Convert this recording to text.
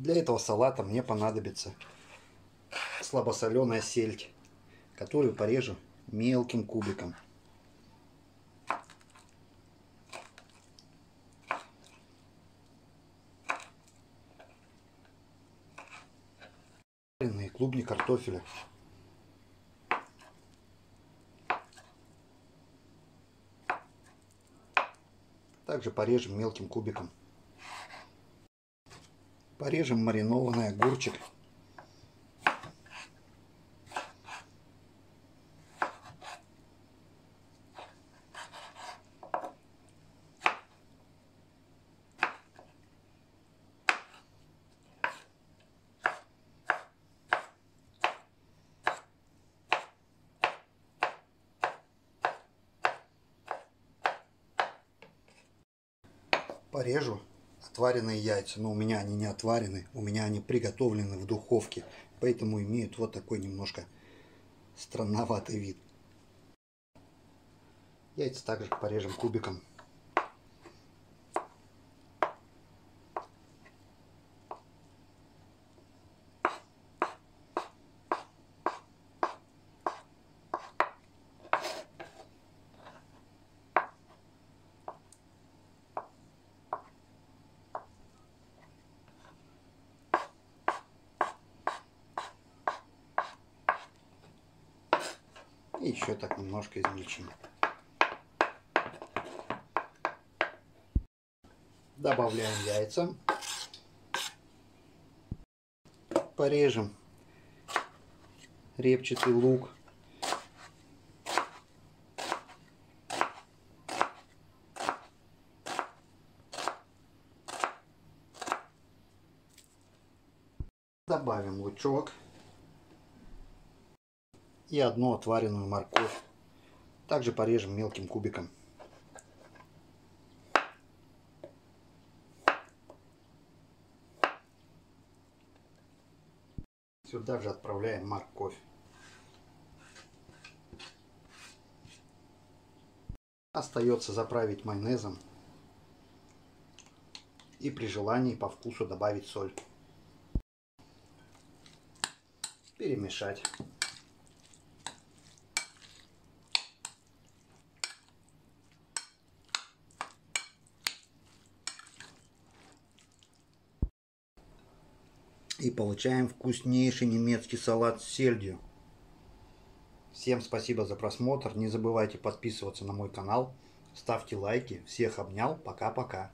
Для этого салата мне понадобится слабосоленая сельдь, которую порежу мелким кубиком. клубни картофеля. Также порежем мелким кубиком. Порежем маринованный огурчик. порежу отваренные яйца. Но у меня они не отварены, у меня они приготовлены в духовке. Поэтому имеют вот такой немножко странноватый вид. Яйца также порежем кубиком. И еще так немножко измельчим. Добавляем яйца. Порежем репчатый лук. Добавим лучок и одну отваренную морковь. Также порежем мелким кубиком. Сюда же отправляем морковь. Остается заправить майонезом и при желании по вкусу добавить соль. Перемешать. И получаем вкуснейший немецкий салат с сельдью. Всем спасибо за просмотр. Не забывайте подписываться на мой канал. Ставьте лайки. Всех обнял. Пока-пока.